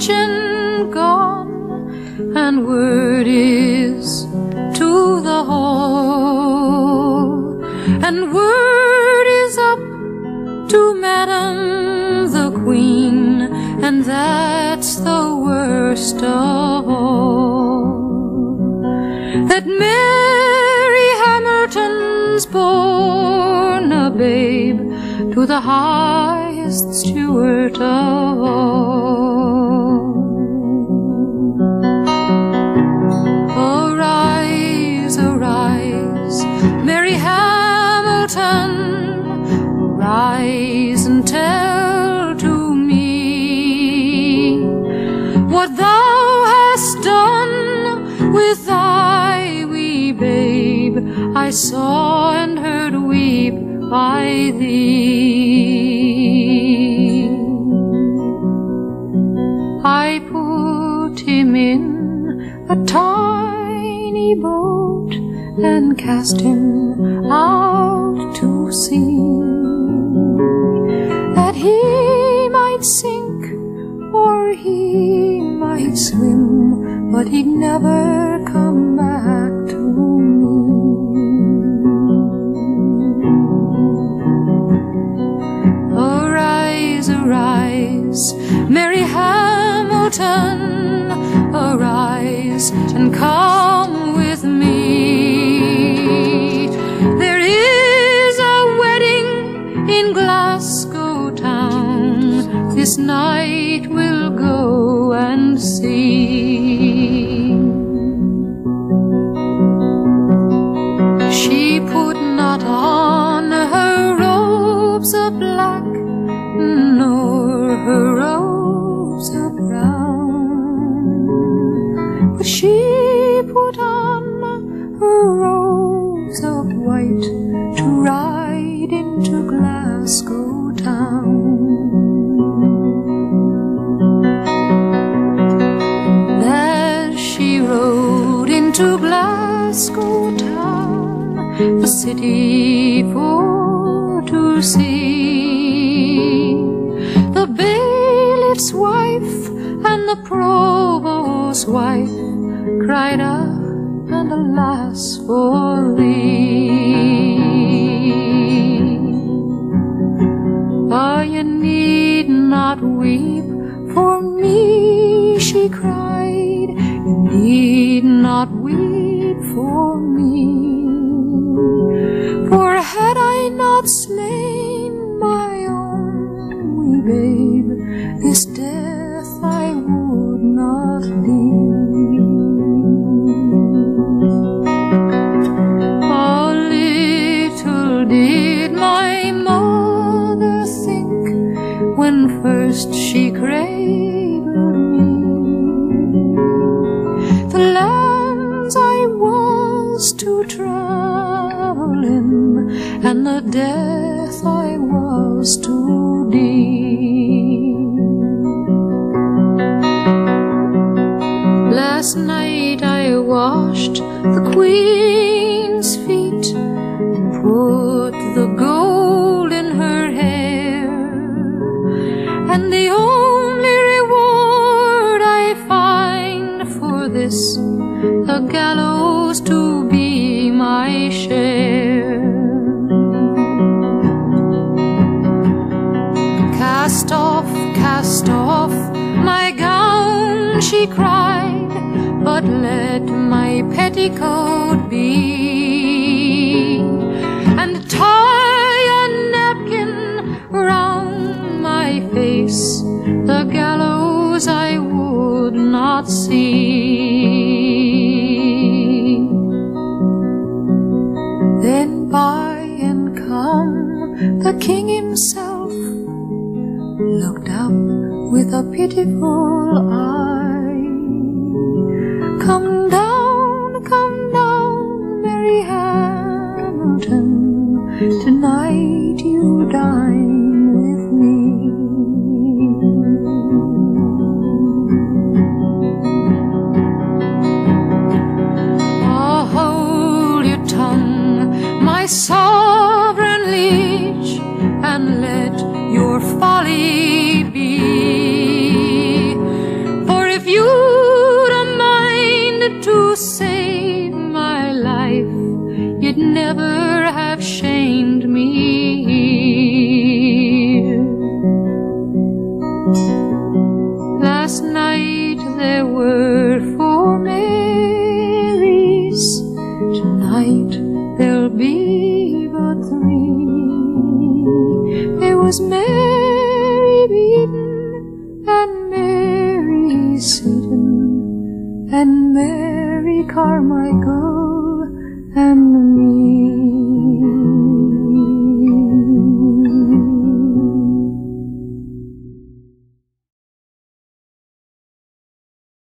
kitchen gone, and word is to the hall, and word is up to Madam the Queen, and that's the worst of all. That Mary Hamilton's born a babe to the highest Stewart of all. Hamilton, rise and tell to me what thou hast done with thy wee babe. I saw and heard weep by thee. I put him in a tiny boat and cast him out that he might sink or he might swim, but he'd never come back to me. Arise, arise, Mary Hamilton, arise and come This night we'll go and see. The city for to see, the bailiff's wife and the provost's wife cried out and alas for thee. Oh, you need not weep for me, she cried. You need not weep for me. Little did my mother think when first she cradled me. The lands I was to travel in, and the death I was to deal. I washed the Queen's let my petticoat be, and tie a napkin round my face, the gallows I would not see. Then by and come the king himself looked up with a pitiful eye. Come down, come down, Mary Hamilton, tonight you dine with me. Oh, hold your tongue, my sovereign liege, and let last night there were four Marys, tonight there'll be but three. It was Mary Beaton and Mary Seaton and Mary Carmichael and